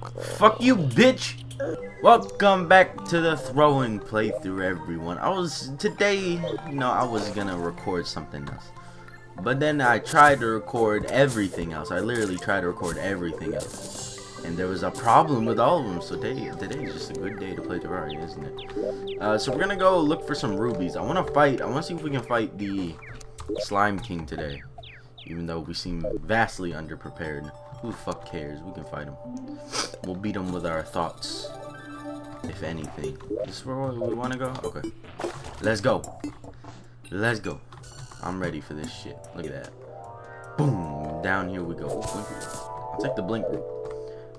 Fuck you, bitch! Welcome back to the throwing playthrough, everyone. I was, today, you know, I was gonna record something else. But then I tried to record everything else. I literally tried to record everything else. And there was a problem with all of them, so today, today is just a good day to play Terraria, isn't it? Uh, so we're gonna go look for some rubies. I wanna fight, I wanna see if we can fight the Slime King today. Even though we seem vastly underprepared. Who the fuck cares? We can fight him. We'll beat him with our thoughts. If anything. This is where we want to go? Okay. Let's go. Let's go. I'm ready for this shit. Look at that. Boom. Down here we go. I'll take the blink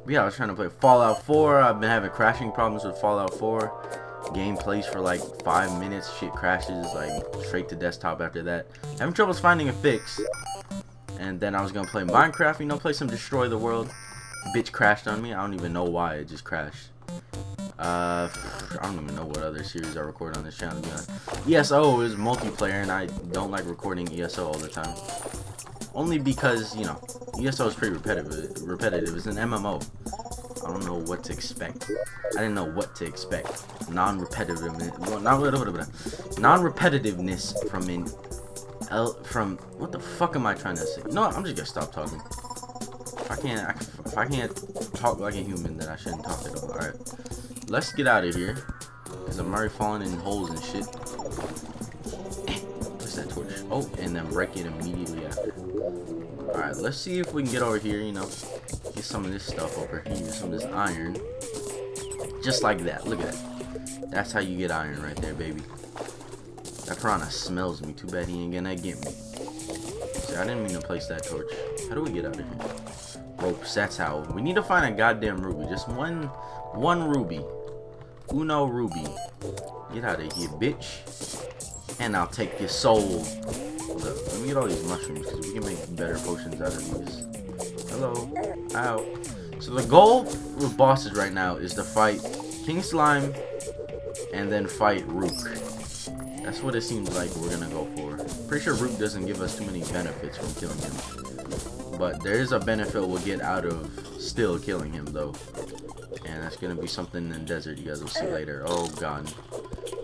yeah, I was trying to play Fallout 4. I've been having crashing problems with Fallout 4. Game plays for like five minutes. Shit crashes like straight to desktop after that. Having troubles finding a fix. And then I was gonna play Minecraft, you know, play some Destroy the World. Bitch crashed on me. I don't even know why it just crashed. Uh, I don't even know what other series I record on this channel. ESO is multiplayer, and I don't like recording ESO all the time. Only because you know ESO is pretty repetitive. Repetitive. It's an MMO. I don't know what to expect. I didn't know what to expect. Non-repetitiveness. Non-repetitiveness from an L from what the fuck am I trying to say? No, I'm just gonna stop talking. If I can't, I, if I can't talk like a human, then I shouldn't talk at all. All right, let's get out of here, cause I'm already falling in holes and shit. Eh, What's that torch? Oh, and then break it immediately after. All right, let's see if we can get over here. You know, get some of this stuff over here, some of this iron. Just like that. Look at that. That's how you get iron right there, baby. That piranha smells me. Too bad he ain't gonna get me. See, I didn't mean to place that torch. How do we get out of here? Ropes, that's how. We need to find a goddamn ruby. Just one, one ruby. Uno ruby. Get out of here, bitch. And I'll take your soul. Look, let me get all these mushrooms because we can make better potions out of these. Hello. Ow. So the goal with bosses right now is to fight King Slime and then fight Rook. That's what it seems like we're gonna go for. Pretty sure Rook doesn't give us too many benefits from killing him. But there is a benefit we'll get out of still killing him though. And that's gonna be something in desert you guys will see later. Oh god.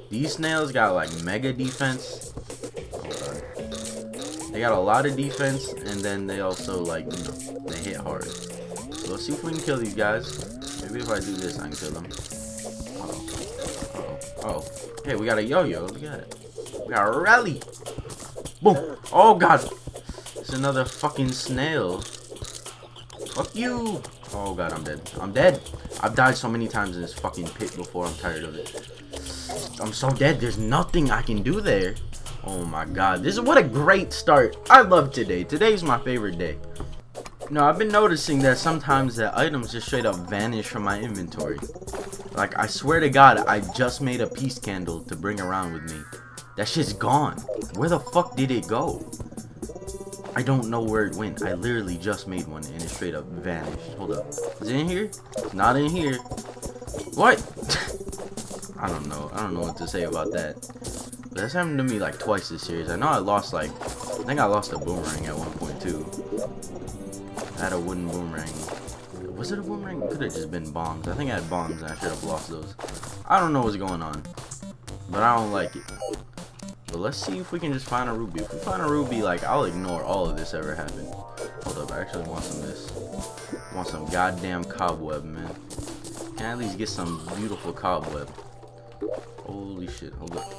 These snails got like mega defense. They got a lot of defense and then they also like, you know, they hit hard. So let's see if we can kill these guys. Maybe if I do this I can kill them. Oh. Okay, we got a yo-yo. Look at it. We got a rally. Boom. Oh, God. It's another fucking snail. Fuck you. Oh, God, I'm dead. I'm dead. I've died so many times in this fucking pit before. I'm tired of it. I'm so dead. There's nothing I can do there. Oh, my God. This is what a great start. I love today. Today's my favorite day. No, I've been noticing that sometimes the items just straight up vanish from my inventory. Like, I swear to God, I just made a peace candle to bring around with me. That shit's gone. Where the fuck did it go? I don't know where it went. I literally just made one and it straight up vanished. Hold up. Is it in here? It's not in here. What? I don't know. I don't know what to say about that. But that's happened to me like twice this series. I know I lost like, I think I lost a boomerang at one point too. I had a wooden boomerang. Was it a boomerang? Could have just been bombs. I think I had bombs and I should have lost those. I don't know what's going on. But I don't like it. But let's see if we can just find a ruby. If we find a ruby, like, I'll ignore all of this ever happened. Hold up, I actually want some of this. I want some goddamn cobweb, man. Can I at least get some beautiful cobweb? Holy shit, hold up.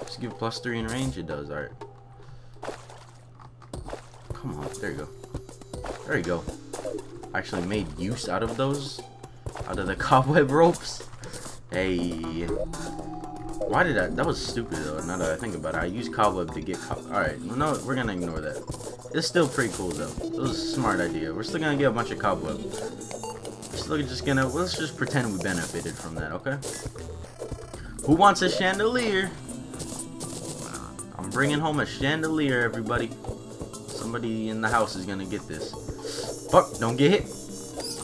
Just give plus three in range? It does, alright. Come on, there you go. There you go. Actually made use out of those. Out of the cobweb ropes. Hey. Why did I? That was stupid though, now that I think about it. I used cobweb to get cob Alright, no, we're gonna ignore that. It's still pretty cool though. It was a smart idea. We're still gonna get a bunch of cobweb. We're still just gonna, let's just pretend we benefited from that, okay? Who wants a chandelier? I'm bringing home a chandelier, everybody. Somebody in the house is gonna get this. Fuck, don't get hit.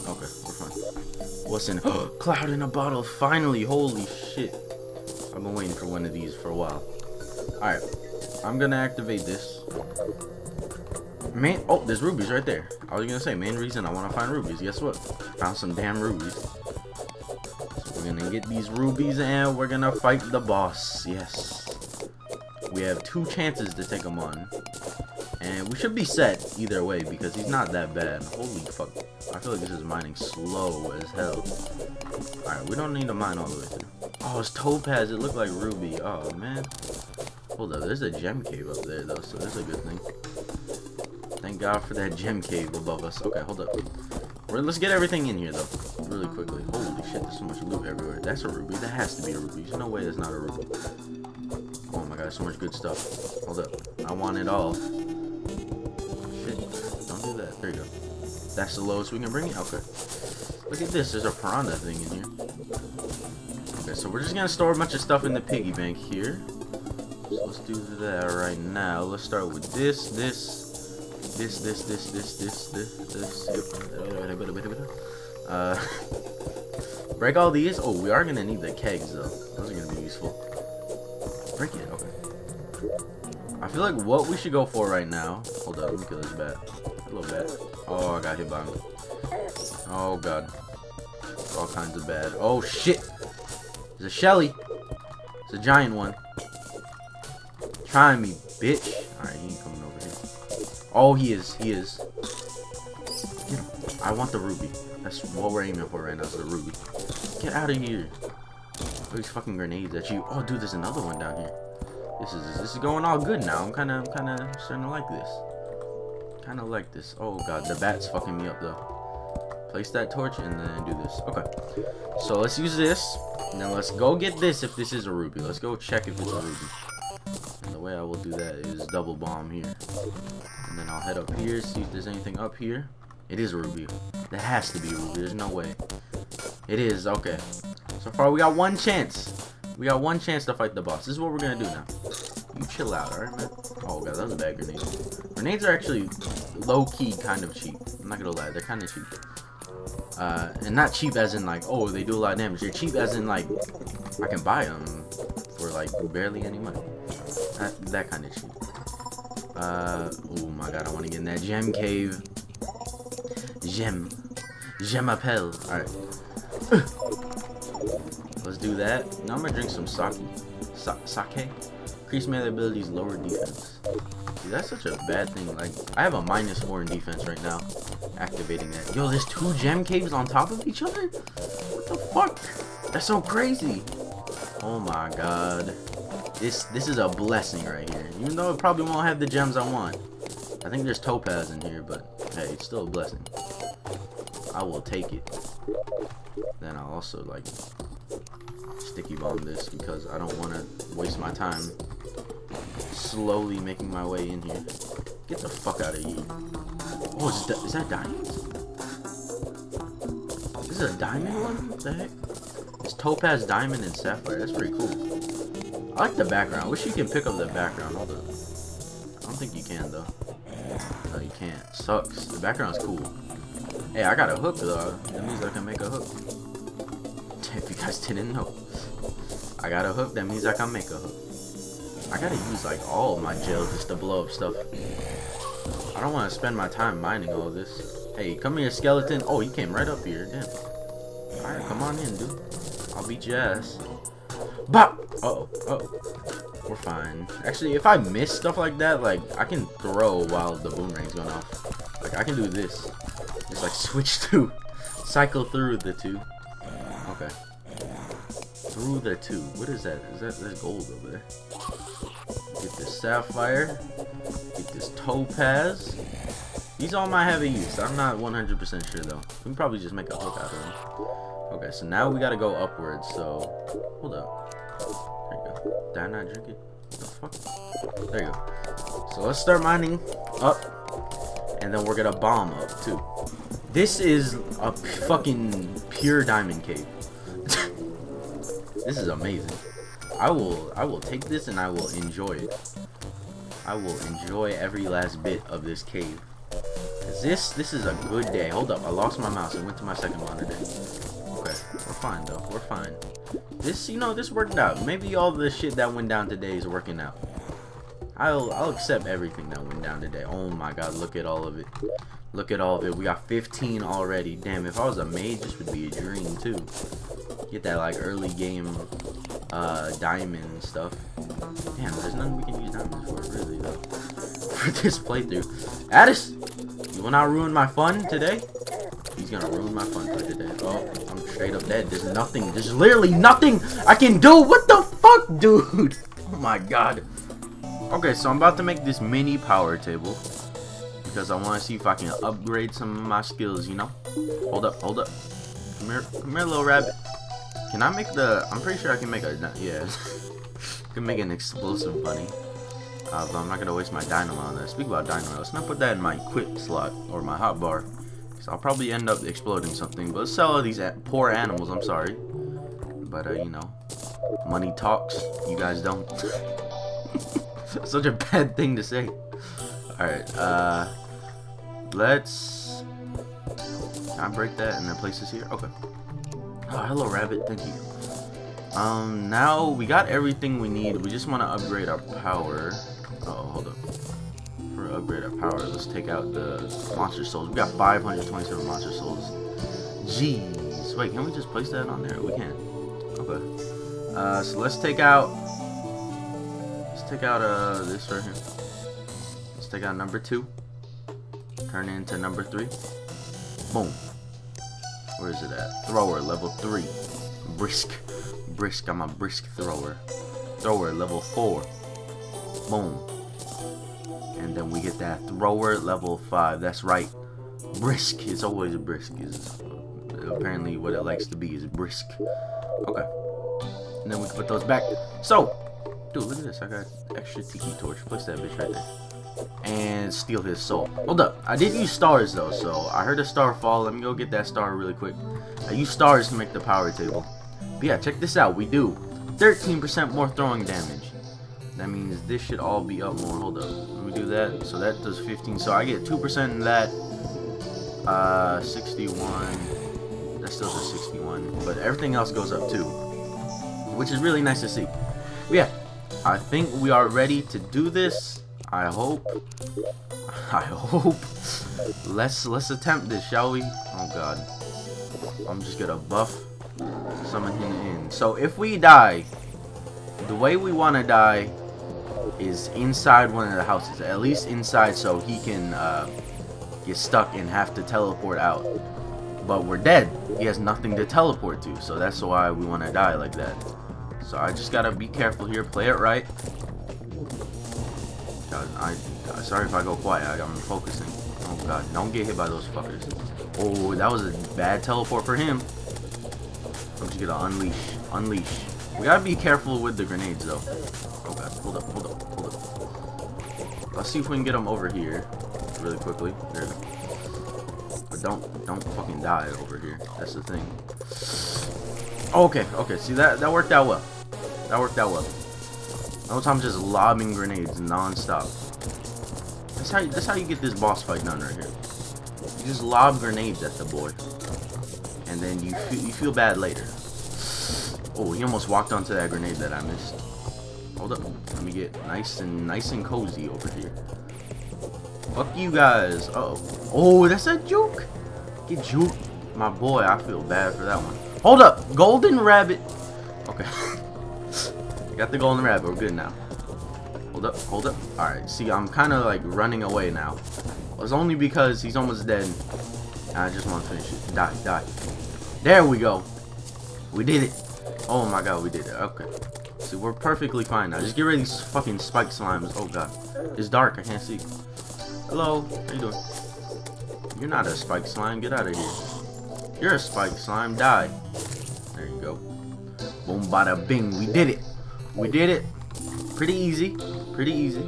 Okay, we're fine. What's in Cloud in a bottle, finally, holy shit. I've been waiting for one of these for a while. Alright, I'm gonna activate this. Main oh, there's rubies right there. I was gonna say main reason I want to find rubies. Guess what? Found some damn rubies. So we're gonna get these rubies and we're gonna fight the boss. Yes. We have two chances to take him on. And we should be set either way because he's not that bad. Holy fuck. I feel like this is mining slow as hell. Alright, we don't need to mine all the way through. Oh, it's topaz. It looked like ruby. Oh, man. Hold up. There's a gem cave up there, though, so that's a good thing. Thank God for that gem cave above us. Okay, hold up. Let's get everything in here, though, really quickly. Holy shit, there's so much loot everywhere. That's a ruby. That has to be a ruby. There's no way that's not a ruby. Oh my god, so much good stuff. Hold up. I want it all. That's the lowest we can bring it? Okay. Look at this. There's a piranha thing in here. Okay, so we're just gonna store a bunch of stuff in the piggy bank here. So let's do that right now. Let's start with this, this, this, this, this, this, this, this, this. Uh, break all these. Oh, we are gonna need the kegs though. Those are gonna be useful. Break it. Okay. I feel like what we should go for right now. Hold up. Let me kill this bat. Little bat. Oh, I got hit by him. Oh god. All kinds of bad. Oh shit. There's a Shelly. It's a giant one. Trying me, bitch. Alright, he ain't coming over here. Oh, he is. He is. Get him. I want the ruby. That's what we're aiming for right now, is the ruby. Get out of here. These fucking grenades at you. Oh, dude, there's another one down here. This is this is going all good now. I'm kind of kind of starting to like this. Kind of like this. Oh god, the bat's fucking me up though. Place that torch and then do this. Okay. So let's use this. Now let's go get this if this is a ruby. Let's go check if it's a ruby. And the way I will do that is double bomb here. And then I'll head up here, see if there's anything up here. It is a ruby. That has to be a ruby. There's no way. It is. Okay. So far, we got one chance. We got one chance to fight the boss. This is what we're going to do now. You chill out, alright, man? Oh, God, that was a bad grenade. Grenades are actually low-key kind of cheap. I'm not to lie. They're kind of cheap. Uh, and not cheap as in, like, oh, they do a lot of damage. They're cheap as in, like, I can buy them for, like, barely any money. That, that kind of cheap. Uh, oh, my God. I want to get in that gem cave. Gem. Gem appel. Alright. Let's do that. Now I'm gonna drink some sake. Sa sake? Increase melee abilities, lower defense. Dude, that's such a bad thing. Like, I have a minus four in defense right now. Activating that. Yo, there's two gem caves on top of each other? What the fuck? That's so crazy. Oh my god. This this is a blessing right here. Even though it probably won't have the gems I want. I think there's topaz in here, but hey, it's still a blessing. I will take it. Then I'll also like sticky bomb this because I don't want to waste my time slowly making my way in here. Get the fuck out of here. Oh, is, that, is that diamonds? This is a diamond one? What the heck? It's topaz, diamond, and sapphire. That's pretty cool. I like the background. I wish you can pick up the background. Hold up. I don't think you can, though. No, you can't. Sucks. The background's cool. Hey, I got a hook, though. That means I can make a hook. If you guys didn't know. I got a hook, that means I can make a hook. I gotta use, like, all my gel just to blow up stuff. I don't want to spend my time mining all this. Hey, come here, skeleton. Oh, he came right up here. Damn. Alright, come on in, dude. I'll beat your ass. Bop! Uh-oh. Uh oh We're fine. Actually, if I miss stuff like that, like, I can throw while the boomerang's going off. Like, I can do this. Just, like, switch to... Cycle through the two. Okay. Through the two. What is that? Is that there's gold over there? Get this sapphire. Get this topaz. These all might have a use. I'm not 100% sure though. We can probably just make a hook out of them. Okay, so now we gotta go upwards. So hold up. There you go. Did I not drink it? What the fuck? There you go. So let's start mining up, and then we're gonna bomb up too. This is a fucking pure diamond cave. This is amazing. I will I will take this and I will enjoy it. I will enjoy every last bit of this cave. Cause this this is a good day. Hold up, I lost my mouse and went to my second monitor. Okay, we're fine though. We're fine. This you know this worked out. Maybe all the shit that went down today is working out. I'll I'll accept everything that went down today. Oh my god, look at all of it. Look at all of it. We got 15 already. Damn, if I was a mage, this would be a dream too. Get that like early game uh, diamond and stuff. Damn, there's nothing we can use diamonds for really though. For this playthrough. Addis! You will not ruin my fun today? He's gonna ruin my fun for today. Oh, I'm straight up dead. There's nothing. There's literally nothing I can do. What the fuck, dude? Oh my god. Okay, so I'm about to make this mini power table. Because I want to see if I can upgrade some of my skills, you know? Hold up, hold up. Come here, come here, little rabbit. Can I make the... I'm pretty sure I can make a... Yeah. Can make an explosive bunny. Uh, but I'm not going to waste my dynamite on that. Speak about dynamite. Let's not put that in my equip slot. Or my hotbar. So I'll probably end up exploding something. But sell all these poor animals. I'm sorry. But, uh, you know. Money talks. You guys don't. Such a bad thing to say. Alright, uh... Let's... Can I break that and then place this here? Okay. Oh, hello, rabbit. Thank you. Um, now we got everything we need. We just want to upgrade our power. Oh, hold up. For upgrade our power, let's take out the monster souls. We got 527 monster souls. Jeez. Wait, can we just place that on there? We can. Okay. Uh, so let's take out Let's take out uh this right here. Let's take out number two. Turn into number three. Boom. Where is it at? Thrower, level three. Brisk. Brisk, I'm a brisk thrower. Thrower, level four. Boom. And then we get that thrower, level five. That's right. Brisk. It's always a brisk. Is apparently what it likes to be is brisk. Okay. And then we can put those back. So, Dude, look at this. I got extra tiki torch. Place that bitch right there. And steal his soul. Hold up. I did use stars, though, so I heard a star fall. Let me go get that star really quick. I use stars to make the power table. But yeah, check this out. We do 13% more throwing damage. That means this should all be up more. Hold up. Let me do that. So that does 15. So I get 2% in that. Uh, 61. That still does 61. But everything else goes up too. Which is really nice to see. But yeah, I think we are ready to do this. I hope. I hope. Let's let's attempt this, shall we? Oh god. I'm just gonna buff summon him in. So if we die, the way we wanna die is inside one of the houses. At least inside so he can uh, get stuck and have to teleport out. But we're dead. He has nothing to teleport to, so that's why we wanna die like that. So I just gotta be careful here, play it right. I, sorry if I go quiet, I, I'm focusing. Oh god, don't get hit by those fuckers. Oh, that was a bad teleport for him. I'm just gonna unleash, unleash. We gotta be careful with the grenades though. Oh god, hold up, hold up, hold up. Let's see if we can get them over here really quickly. There we go. But don't, don't fucking die over here. That's the thing. Okay, okay, see that, that worked out well. That worked out well. The whole time just lobbing grenades non-stop. That's how, you, that's how you get this boss fight done right here. You just lob grenades at the boy. And then you, feel, you feel bad later. Oh, he almost walked onto that grenade that I missed. Hold up. Let me get nice and nice and cozy over here. Fuck you guys. Uh oh. Oh, that's a juke. Get juke. My boy, I feel bad for that one. Hold up. Golden rabbit. Okay. Got the golden rabbit. We're good now. Hold up, hold up. Alright, see, I'm kind of like running away now. It's only because he's almost dead. I just want to finish it. Die, die. There we go. We did it. Oh my god, we did it. Okay. See, we're perfectly fine now. Just get rid of these fucking spike slimes. Oh god. It's dark. I can't see. Hello. How you doing? You're not a spike slime. Get out of here. You're a spike slime. Die. There you go. Boom, bada, bing. We did it. We did it. Pretty easy. Pretty easy.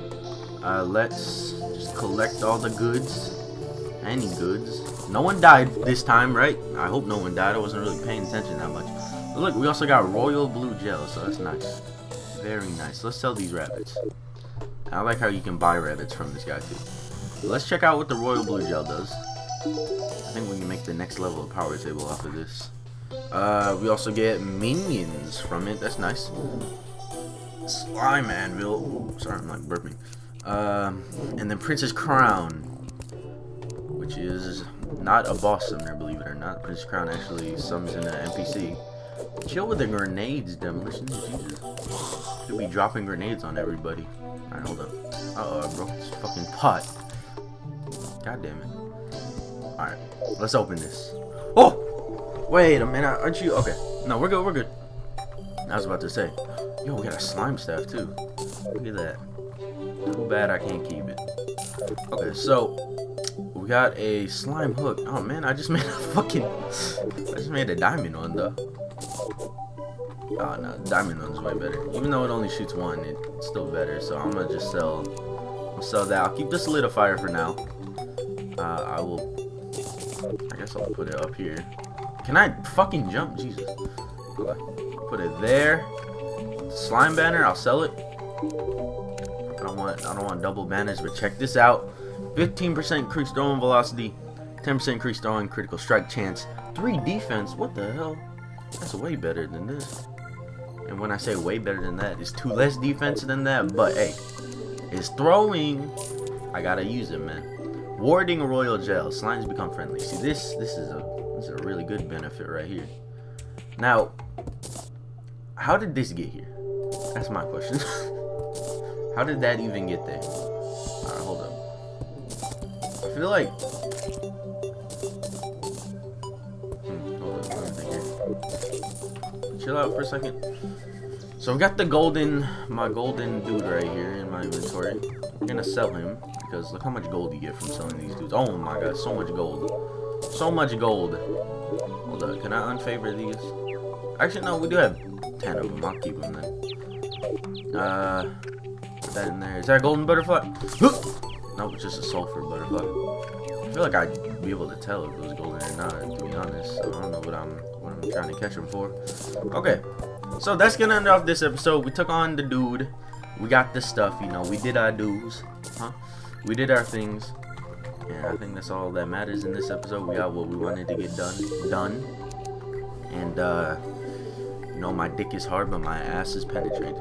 Uh, let's just collect all the goods. Any goods. No one died this time, right? I hope no one died. I wasn't really paying attention that much. But look, we also got royal blue gel, so that's nice. Very nice. Let's sell these rabbits. I like how you can buy rabbits from this guy, too. Let's check out what the royal blue gel does. I think we can make the next level of power table off of this. Uh, we also get minions from it. That's nice. Slime Anvil. Ooh, sorry, I'm like burping. Um, and then Princess Crown, which is not a boss summoner, believe it or not. Princess Crown actually summons in an NPC. Chill with the grenades, Demolition. Jesus. Could be dropping grenades on everybody. Alright, hold up. Uh oh, bro. It's fucking pot. God damn it. Alright, let's open this. Oh! Wait a minute. Aren't you? Okay. No, we're good. We're good. I was about to say. Yo, we got a slime staff too. Look at that. Too bad I can't keep it. Okay, so we got a slime hook. Oh man, I just made a fucking I just made a diamond one though. Oh no, diamond one's way better. Even though it only shoots one, it's still better. So I'm gonna just sell sell that. I'll keep the solidifier for now. Uh, I will I guess I'll put it up here. Can I fucking jump? Jesus. Put it there. Slime banner, I'll sell it. I don't want I don't want double banners, but check this out. 15% increased throwing velocity, 10% increased throwing critical strike chance, 3 defense. What the hell? That's way better than this. And when I say way better than that, it's 2 less defense than that, but hey, it's throwing. I gotta use it, man. Warding royal gel. Slimes become friendly. See this this is a this is a really good benefit right here. Now, how did this get here? That's my question. how did that even get there? Alright, hold up. I feel like hmm, hold up, let me think here. Chill out for a second. So we got the golden, my golden dude right here in my inventory. We're gonna sell him because look how much gold you get from selling these dudes. Oh my god, so much gold. So much gold. Hold up, can I unfavor these? Actually, no, we do have 10 of them. I'll keep them. Uh, put that in there. Is that a golden butterfly? nope, it's just a sulfur butterfly. I feel like I'd be able to tell if it was golden or not, to be honest. I don't know what I'm, what I'm trying to catch them for. Okay, so that's gonna end off this episode. We took on the dude. We got the stuff, you know. We did our dues, huh? We did our things. And I think that's all that matters in this episode. We got what we wanted to get done. Done. And, uh, know, my dick is hard, but my ass is penetrated.